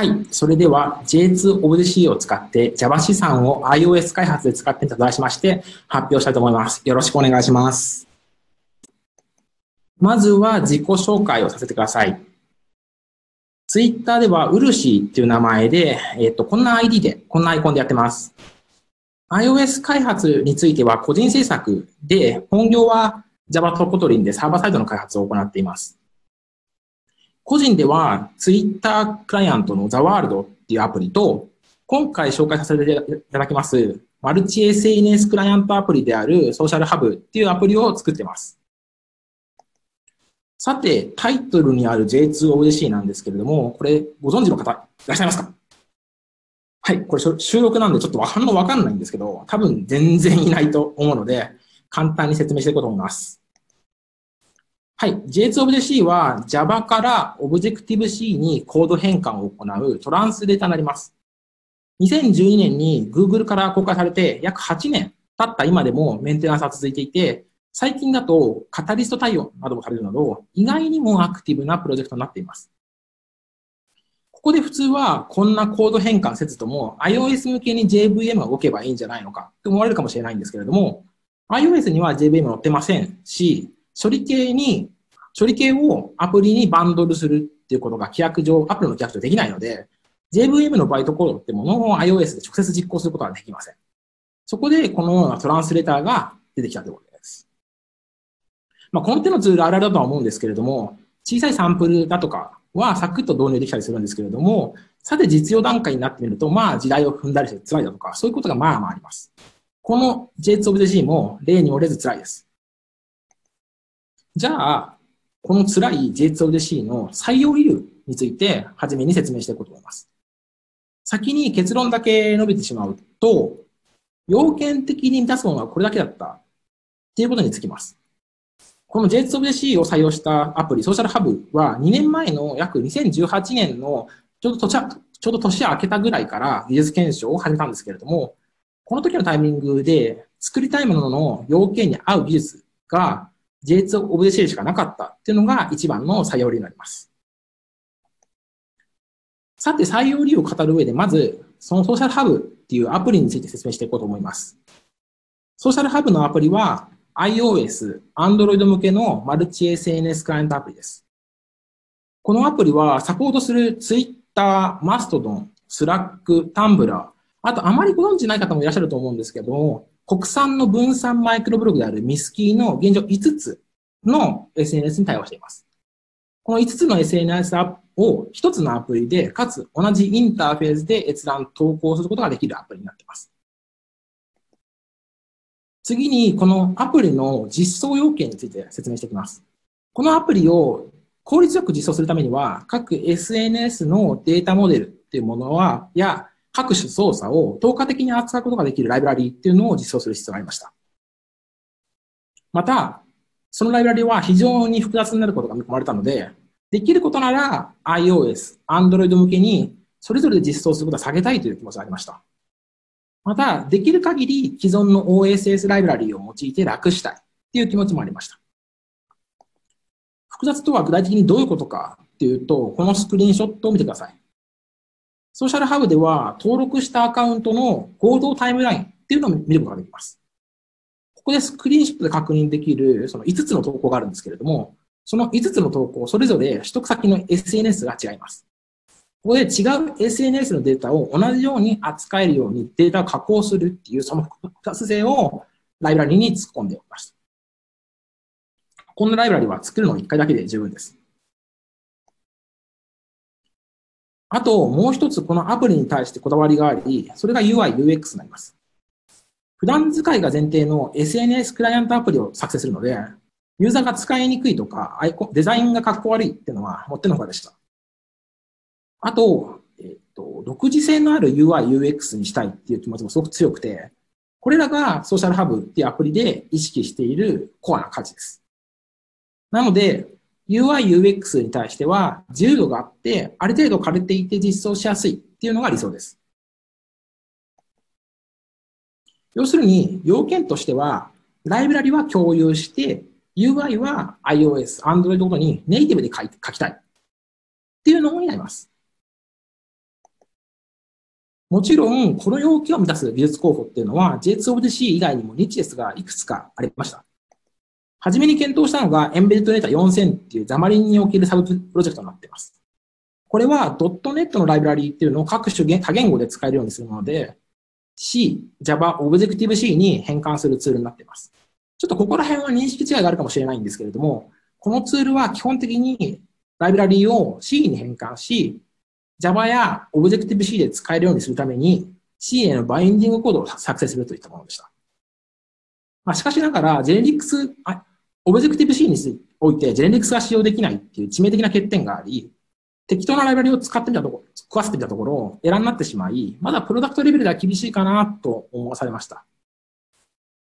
はい。それでは J2ObjC を使って Java 資産を iOS 開発で使ってみたと題しまして発表したいと思います。よろしくお願いします。まずは自己紹介をさせてください。ツイッターでは、うるしっていう名前で、えっ、と、こんな ID で、こんなアイコンでやってます。iOS 開発については個人制作で、本業は Java と Kotlin でサーバーサイドの開発を行っています。個人では Twitter クライアントの The World っていうアプリと、今回紹介させていただきますマルチ SNS クライアントアプリであるソーシャルハブっていうアプリを作ってます。さて、タイトルにある J2OJC なんですけれども、これご存知の方いらっしゃいますか？はい、これ収録なんでちょっと反応わかんないんですけど、多分全然いないと思うので、簡単に説明していこうと思います。はい、J2OJC は Java から Objective-C にコード変換を行うトランスレータになります。2012年に Google から公開されて約8年経った今でもメンテナンスは続いていて、最近だとカタリスト対応などもされるなど、意外にもアクティブなプロジェクトになっています。ここで普通はこんなコード変換せずとも iOS 向けに JVM が動けばいいんじゃないのかと思われるかもしれないんですけれども、iOS には JVM 載ってませんし、処理系に、処理系をアプリにバンドルするっていうことが規約上、アプリの規約上できないので、JVM のバイトコードってものを iOS で直接実行することはできません。そこでこのようなトランスレターが出てきたということです。まあ、この手のツールあるあるだとは思うんですけれども、小さいサンプルだとかはサクッと導入できたりするんですけれども、さて実用段階になってみると、まあ時代を踏んだりして辛いだとか、そういうことがまあまああります。この J2 Obj も例に漏れず辛いです。じゃあ、この辛い J2 Obj の採用理由について、はじめに説明していこうと思います。先に結論だけ述べてしまうと、要件的に満たすものはこれだけだったっていうことにつきます。この J2 of the C を採用したアプリ、ソーシャルハブは2年前の約2018年のちょうどちょうど年明けたぐらいから技術検証を始めたんですけれども、この時のタイミングで作りたいものの要件に合う技術が J2 of the C しかなかったっていうのが一番の採用理由になります。さて、採用理由を語る上で、まず、そのソーシャルハブっていうアプリについて説明していこうと思います。ソーシャルハブのアプリは、iOS、Android 向けのマルチ SNS クライアントアプリです。このアプリはサポートする Twitter、Mastodon、Slack、Tumblr、あとあまりご存知ない方もいらっしゃると思うんですけども、国産の分散マイクロブログであるミスキーの現状5つの SNS に対応しています。この5つの SNS を1つのアプリで、かつ同じインターフェースで閲覧、投稿することができるアプリになっています。次に、このアプリの実装要件について説明していきます。このアプリを効率よく実装するためには、各 SNS のデータモデルっていうものは、や各種操作を透過的に扱うことができるライブラリーっていうのを実装する必要がありました。また、そのライブラリは非常に複雑になることが見込まれたので、できることなら iOS、Android 向けにそれぞれで実装することは下げたいという気持ちがありました。また、できる限り既存の OSS ライブラリーを用いて楽したいっていう気持ちもありました。複雑とは具体的にどういうことかっていうと、このスクリーンショットを見てください。ソーシャルハブでは登録したアカウントの合同タイムラインっていうのを見ることができます。ここでスクリーンシットで確認できるその5つの投稿があるんですけれども、その5つの投稿、それぞれ取得先の SNS が違います。ここで違う SNS のデータを同じように扱えるようにデータを加工するっていうその複雑性をライブラリに突っ込んでおりました。このライブラリは作るの1回だけで十分です。あと、もう一つこのアプリに対してこだわりがあり、それが UI、UX になります。普段使いが前提の SNS クライアントアプリを作成するので、ユーザーが使いにくいとか、アイコン、デザインがかっこ悪いっていうのはもってのほかでした。あと、えっと、独自性のある UI、UX にしたいっていう気持ちもすごく強くて、これらがソーシャルハブっていうアプリで意識しているコアな価値です。なので、UI、UX に対しては自由度があって、ある程度枯れていて実装しやすいっていうのが理想です。要するに、要件としては、ライブラリは共有して、UI は iOS、Android ごとにネイティブで書きたいっていうのになります。もちろん、この要件を満たす技術候補っていうのは J2 オブ C 以外にもニッチですがいくつかありました。はじめに検討したのが Embedded Data 4000っていうザマリンにおけるサブプロジェクトになっています。これは .NET のライブラリーっていうのを各種多言語で使えるようにするもので、C、Java、Objective-C に変換するツールになっています。ちょっとここら辺は認識違いがあるかもしれないんですけれども、このツールは基本的にライブラリーを C に変換し、Java や Objective-C で使えるようにするために C へのバインディングコードを作成するといったものでした。まあ、しかしながら、ジェネリックス、Objective-C においてジェネリックスが使用できないっていう致命的な欠点があり、適当なライブラリを使ってみたところ、食わせてみたところ、エラーになってしまい、まだプロダクトレベルでは厳しいかなと思わされました。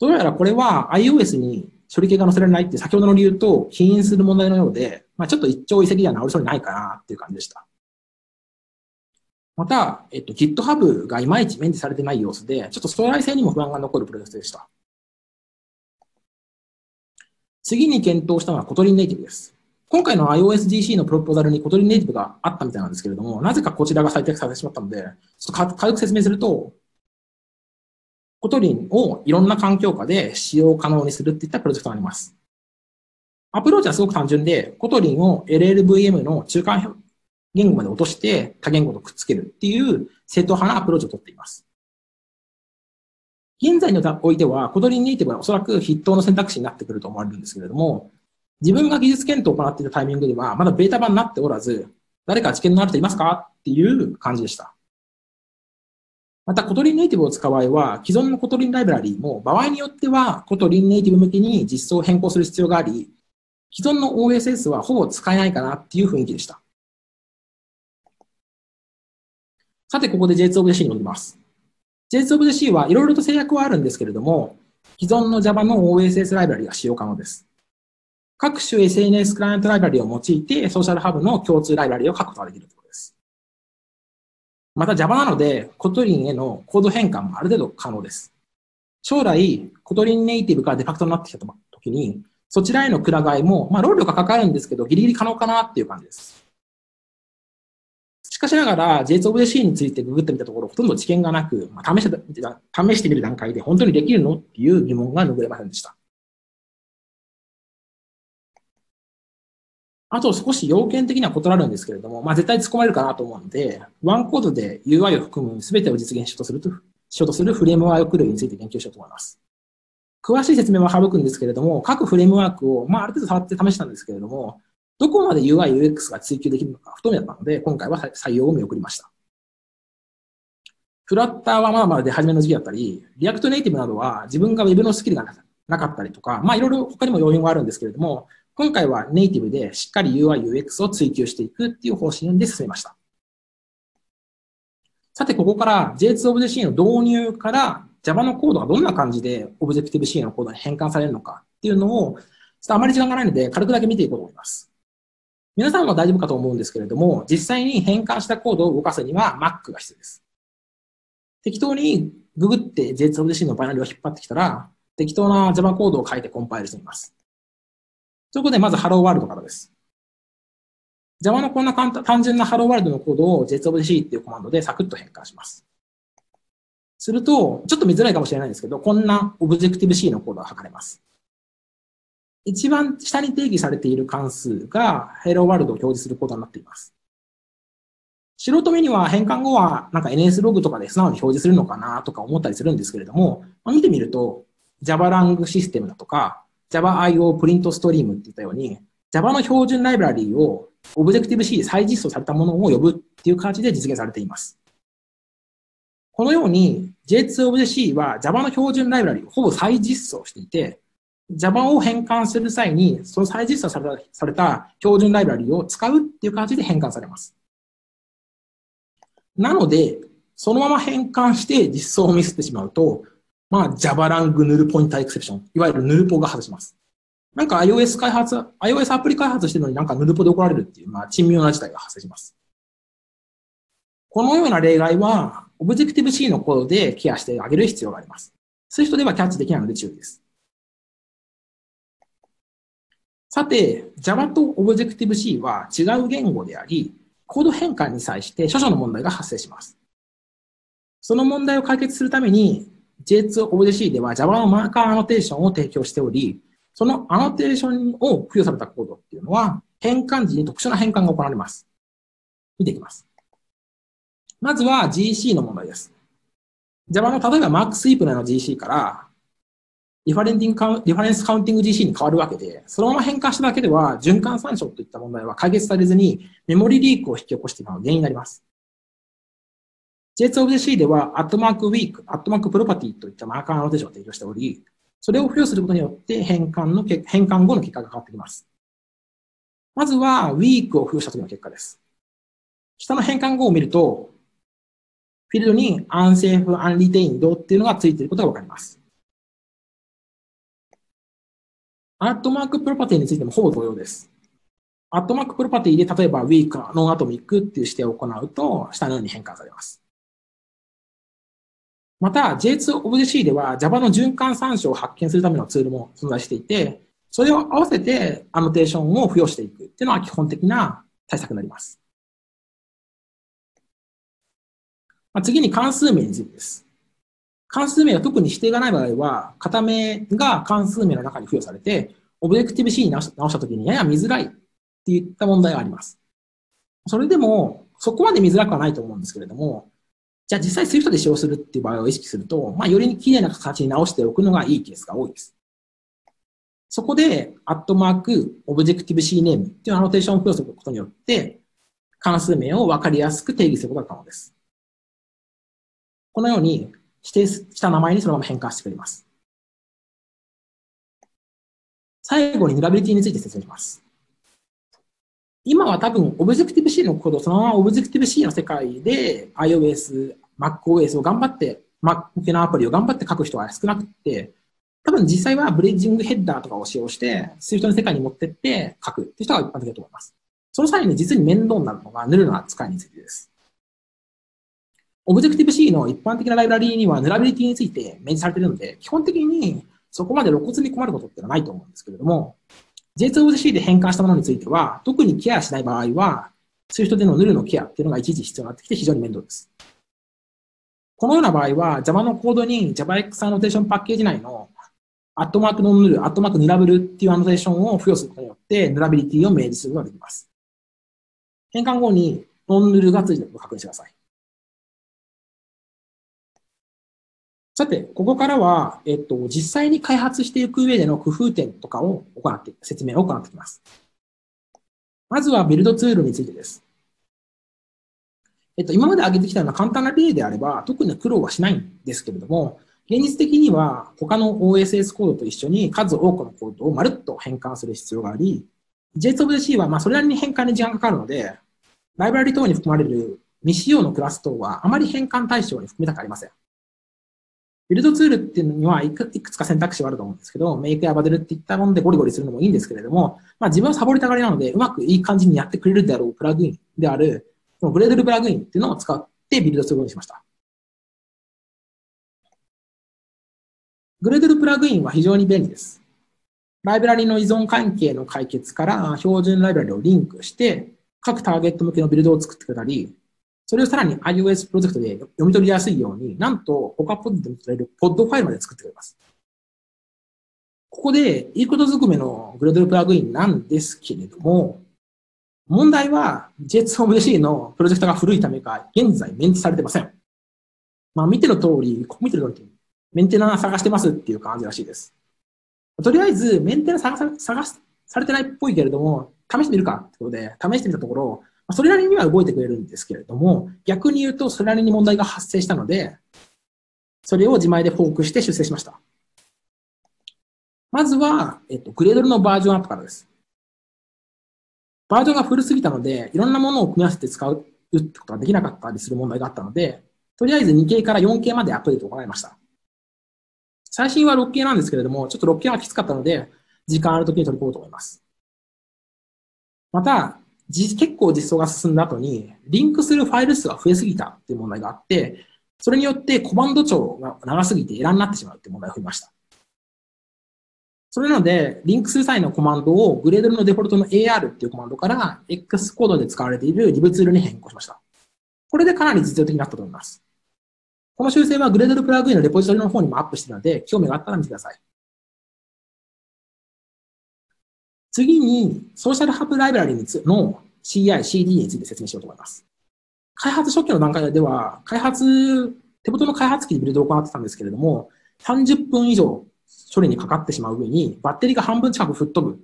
どうやらこれは iOS に処理系が載せられないって先ほどの理由と起因する問題のようで、まあ、ちょっと一朝一夕では直りそうにないかなっていう感じでした。また、えっと、GitHub がいまいちメンテされてない様子で、ちょっと将来性にも不安が残るプロジェクトでした。次に検討したのは Kotlin Native です。今回の iOSDC のプロポーザルに Kotlin Native があったみたいなんですけれども、なぜかこちらが採択されてしまったので、ちょっと軽く説明すると、Kotlin をいろんな環境下で使用可能にするっていったプロジェクトがあります。アプローチはすごく単純で、 Kotlin を LLVM の中間言語まで落として他言語とくっつけるっていう正統派なアプローチをとっています。現在においては、 Kotlin Native はおそらく筆頭の選択肢になってくると思われるんですけれども、自分が技術検討を行っていたタイミングでは、まだベータ版になっておらず、誰か知見のある人いますかっていう感じでした。また、 Kotlin Native を使う場合は、既存の Kotlin ライブラリーも場合によっては Kotlin Native 向けに実装変更する必要があり、既存の OSS はほぼ使えないかなっていう雰囲気でした。さて、ここで J2 of the C に戻ります。JS of the C はいろいろと制約はあるんですけれども、既存の Java の OSS ライブラリが使用可能です。各種 SNS クライアントライブラリを用いて、ソーシャルハブの共通ライブラリを書くことができるということです。また Java なので、 Kotlin へのコード変換もある程度可能です。将来、 Kotlin Native がデファクトになってきたときに、そちらへのくら替えも、まあ、労力がかかるんですけど、ギリギリ可能かなっていう感じです。しかしながら、JS of the C についてググってみたところ、ほとんど知見がなく、まあ、試して、試してみる段階で本当にできるのっていう疑問が拭えませんでした。あと少し要件的には異なるんですけれども、まあ絶対突っ込まれるかなと思うので、ワンコードで UI を含む全てを実現しようとすると、しようとするフレームワーク類について言及しようと思います。詳しい説明は省くんですけれども、各フレームワークを、まあある程度触って試したんですけれども、どこまで UI、UX が追求できるのか不透明だったので、今回は採用を見送りました。フラッターはまだまだ出始めの時期だったり、 React Native などは自分が Web のスキルがなかったりとか、まあいろいろ他にも要因があるんですけれども、今回はネイティブでしっかり UI、UX を追求していくっていう方針で進めました。さて、ここから J2 Objective-C の導入から Java のコードがどんな感じで Objective-C のコードに変換されるのかっていうのを、ちょっとあまり時間がないので軽くだけ見ていこうと思います。皆さんは大丈夫かと思うんですけれども、実際に変換したコードを動かすには Mac が必要です。適当にググって J2 のバイナリを引っ張ってきたら、適当な Java コードを書いてコンパイルしてみます。そこでまず Hello World からです。Java のこんな簡単単純な Hello World のコードを J2 っていうコマンドでサクッと変換します。すると、ちょっと見づらいかもしれないんですけど、こんな Objective-C のコードが書かれます。一番下に定義されている関数が Hello World を表示することになっています。素人目には変換後はなんか NS ログとかで素直に表示するのかなとか思ったりするんですけれども、まあ、見てみると Java ラングシステムだとか Java IO プリントストリームって言ったように Java の標準ライブラリーを Objective-C で再実装されたものを呼ぶっていう形で実現されています。このように J2OBJ-C は Java の標準ライブラリーをほぼ再実装していて、Java を変換する際に、その再実装されたされた標準ライブラリを使うっていう形で変換されます。なので、そのまま変換して実装をミスってしまうと、まあ Java ラングヌルポインターエクセプション、いわゆるヌルポが外します。なんか iOS 開発、iOS アプリ開発してるのになんかヌルポで怒られるっていう、まあ珍妙な事態が発生します。このような例外は、Objective-C のコードでケアしてあげる必要があります。そういう人ではキャッチできないので注意です。さて、Java と Objective-C は違う言語であり、コード変換に際して諸々の問題が発生します。その問題を解決するために J2 オブジェ C では Java のマーカーアノテーションを提供しており、そのアノテーションを付与されたコードっていうのは、変換時に特殊な変換が行われます。見ていきます。まずは GC の問題です。Java の例えば MarkSweep の GC からリファレンティングリファレンスカウンティング GC に変わるわけで、そのまま変換しただけでは循環参照といった問題は解決されずにメモリリークを引き起こしてしまう原因になります。J2ObjC では、アットマーク weak、アットマークプロパティといったマーカーアノテーションを提供しており、それを付与することによって変換の、変換後の結果が変わってきます。まずは、 weak を付与した時の結果です。下の変換後を見ると、フィールドに unsafe, unretained っていうのがついていることがわかります。アットマークプロパティについてもほぼ同様です。アットマークプロパティで例えば weak, non-atomic っていう指定を行うと、下のように変換されます。また J2ObjC では Java の循環参照を発見するためのツールも存在していて、それを合わせてアノテーションを付与していくっていうのは基本的な対策になります。次に関数名についてです。関数名は特に指定がない場合は、型名が関数名の中に付与されて、オブジェクティブ C に直したときにやや見づらいっていった問題があります。それでも、そこまで見づらくはないと思うんですけれども、じゃあ実際 Swift で使用するっていう場合を意識すると、まあ、より綺麗な形に直しておくのがいいケースが多いです。そこで、アットマーク、オブジェクティブ C ネームっていうアノテーションを付与することによって、関数名を分かりやすく定義することが可能です。このように指定した名前にそのまま変換してくれます。最後に nullability について説明します。今は多分、 Objective-C のコード、そのままオブジェクティブ C の世界で iOS、MacOS を頑張って、Mac 向けのアプリを頑張って書く人は少なくて、多分実際は bridging header とかを使用して、Swift の世界に持ってって書くって人が一般的だと思います。その際に実に面倒になるのが、ヌルの扱いについてです。オブジェクティブ C の一般的なライブラリーには、 nullability について明示されているので、基本的にそこまで露骨に困ることってのはないと思うんですけれども、J2ObjC で変換したものについては、特にケアしない場合は、そういう人でのヌルのケアっていうのがいちいち必要になってきて非常に面倒です。このような場合は、Java のコードに javax アノテーションパッケージ内のアットマーク nonnull、アットマーク nullable っていうアノテーションを付与することによって、 nullability を明示することができます。変換後に nonnull がついていることを確認してください。さて、ここからは、えっと、実際に開発していく上での工夫点とかを行って、説明を行っていきます。まずはビルドツールについてです。えっと、今まで挙げてきたような簡単な例であれば、特に苦労はしないんですけれども、現実的には他の OSS コードと一緒に数多くのコードをまるっと変換する必要があり、JSON-C はまあそれなりに変換に時間がかかるので、ライブラリ等に含まれる未使用のクラス等はあまり変換対象に含めたくありません。ビルドツールっていうのにはいくつか選択肢があると思うんですけど、メイクやバデルっていったものでゴリゴリするのもいいんですけれども、まあ自分はサボりたがりなので、うまくいい感じにやってくれるであろうプラグインである、そのグレードルプラグインっていうのを使ってビルドすることにしました。グレードルプラグインは非常に便利です。ライブラリの依存関係の解決から標準ライブラリをリンクして、各ターゲット向けのビルドを作ってくれたり、それをさらに iOS プロジェクトで読み取りやすいように、なんと他ポッドでも取れるポッドファイルまで作ってくれます。ここで、いいことずくめのグレードルプラグインなんですけれども、問題は JSON-C のプロジェクトが古いためか、現在メンテされてません。まあ見ての通り、見てる通り、メンテナー探してますっていう感じらしいです。とりあえず、メンテナー探さ探されてないっぽいけれども、試してみるかってことで、試してみたところ、それなりには動いてくれるんですけれども、逆に言うとそれなりに問題が発生したので、それを自前でフォークして修正しました。まずは、えっと、グレードルのバージョンアップからです。バージョンが古すぎたので、いろんなものを組み合わせて使うってことができなかったりする問題があったので、とりあえず 2K から 4K までアップデートを行いました。最新は 6K なんですけれども、ちょっと 6K はきつかったので、時間ある時に取り込もうと思います。また、結構実装が進んだ後に、リンクするファイル数が増えすぎたっていう問題があって、それによってコマンド帳が長すぎてエラーになってしまうっていう問題が増えました。それなので、リンクする際のコマンドをグレードルのデフォルトの AR っていうコマンドから X コードで使われているリブツールに変更しました。これでかなり実用的になったと思います。この修正はグレードルプラグインのレポジトリの方にもアップしているので、興味があったら見てください。次に、ソーシャルハブライブラリの CI、CD について説明しようと思います。開発初期の段階では、開発、手元の開発機でビルドを行ってたんですけれども、30分以上処理にかかってしまう上に、バッテリーが半分近く吹っ飛ぶ、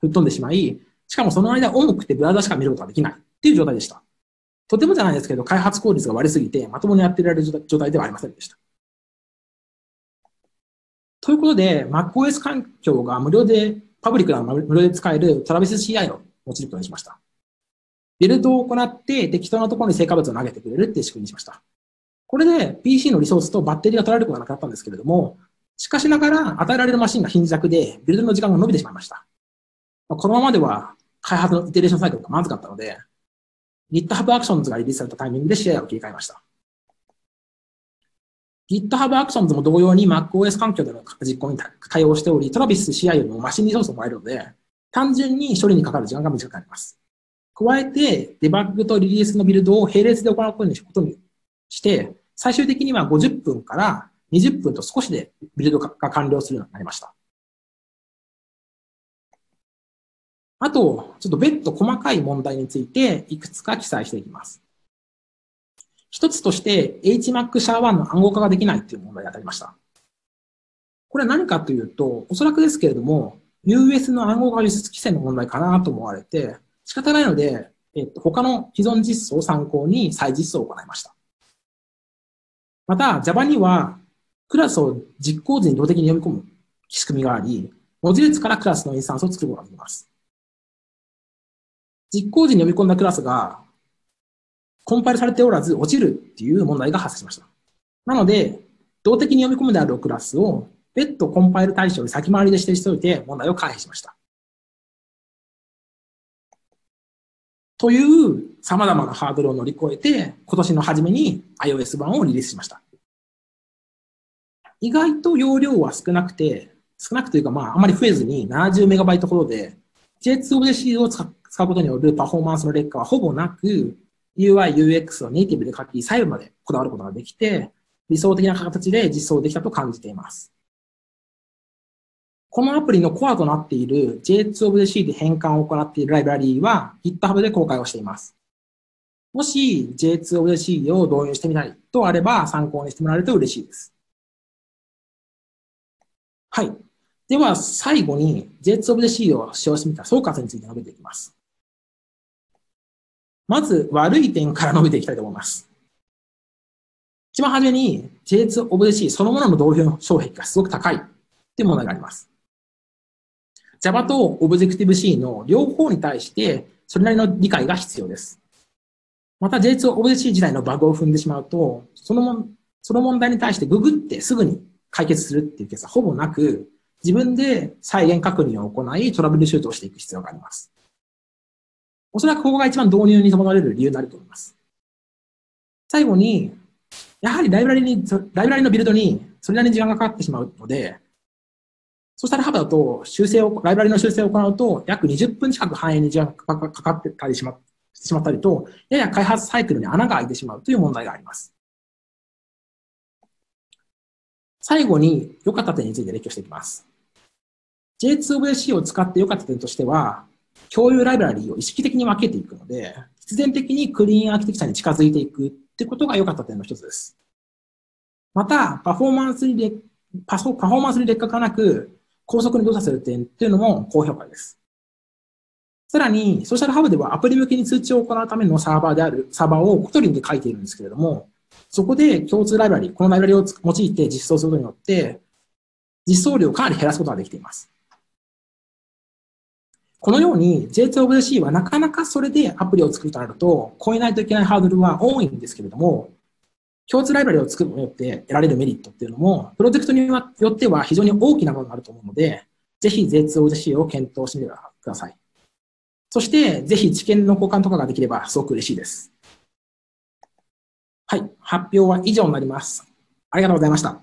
吹っ飛んでしまい、しかもその間重くてブラウザしか見ることができないっていう状態でした。とてもじゃないですけど、開発効率が悪すぎて、まともにやってられる状態ではありませんでした。ということで、MacOS 環境が無料で、パブリックな無料で使える TravisCI を用いることにしました。ビルドを行って適当なところに成果物を投げてくれるっていう仕組みにしました。これで PC のリソースとバッテリーが取られることがなくなったんですけれども、しかしながら与えられるマシンが貧弱で、ビルドの時間が伸びてしまいました。このままでは開発のイテレーションサイクルがまずかったので、GitHub Actions がリリースされたタイミングで CI を切り替えました。GitHub Actions も同様に MacOS 環境での実行に対応しており、Travis CI よりもマシンリソースをもらえるので、単純に処理にかかる時間が短くなります。加えて、デバッグとリリースのビルドを並列で行うことにして、最終的には50分から20分と少しでビルドが完了するようになりました。あと、ちょっと別途細かい問題についていくつか記載していきます。一つとして HMAC SHA-1 の暗号化ができないという問題が当たりました。これは何かというと、おそらくですけれども、US の暗号化輸出規制の問題かなと思われて、仕方ないので、えっと、他の既存実装を参考に再実装を行いました。また、Java には、クラスを実行時に動的に読み込む仕組みがあり、文字列からクラスのインスタンスを作ることができます。実行時に読み込んだクラスが、コンパイルされておらず落ちるっていう問題が発生しました。なので、動的に読み込むであるクラスを別途コンパイル対象に先回りで指定しておいて問題を回避しました。という様々なハードルを乗り越えて、今年の初めに iOS 版をリリースしました。意外と容量は少なくて、少なくというか、まあ、あまり増えずに 70MB ほどで、J2 オブ C を使うことによるパフォーマンスの劣化はほぼなく、UI、UX をネイティブで書き、細部までこだわることができて、理想的な形で実装できたと感じています。このアプリのコアとなっている J2 of the C で変換を行っているライブラリーは GitHub で公開をしています。もし J2 of the C を導入してみたいとあれば参考にしてもらえると嬉しいです。はい。では最後に J2 of the C を使用してみた総括について述べていきます。まず悪い点から述べていきたいと思います。一番初めに J2 of the C そのものの同票障壁がすごく高いっていう問題があります。Java と Objective-C の両方に対して、それなりの理解が必要です。また J2 Objective-C 自体のバグを踏んでしまうと、そのもその問題に対してググってすぐに解決するっていうケースはほぼなく、自分で再現確認を行い、トラブルシュートをしていく必要があります。おそらくここが一番導入に伴われる理由になると思います。最後に、やはりライブラリに、ライブラリのビルドにそれなりに時間がかかってしまうので、そうしたら幅だと修正を、ライブラリの修正を行うと、約20分近く反映に時間がかかってたりしましてしまったりと、やや開発サイクルに穴が開いてしまうという問題があります。最後に良かった点について列挙していきます。 J2ObjC を使って良かった点としては、共有ライブラリーを意識的に分けていくので、必然的にクリーンアーキテクチャに近づいていくってことが良かった点の一つです。また、パフォーマンスにパフォーマンスに劣化がなく、高速に動作する点っていうのも高評価です。さらに、ソーシャルハブではアプリ向けに通知を行うためのサーバーである、サーバーを Kotlin で書いているんですけれども、そこで共通ライブラリ、このライブラリを用いて実装することによって、実装量をかなり減らすことができています。このように J2 of the C はなかなかそれでアプリを作るとなると、超えないといけないハードルは多いんですけれども、共通ライブラリを作ることによって得られるメリットっていうのも、プロジェクトによっては非常に大きなものがあると思うので、ぜひ J2OJC を検討してみてください。そして、ぜひ知見の交換とかができればすごく嬉しいです。はい。発表は以上になります。ありがとうございました。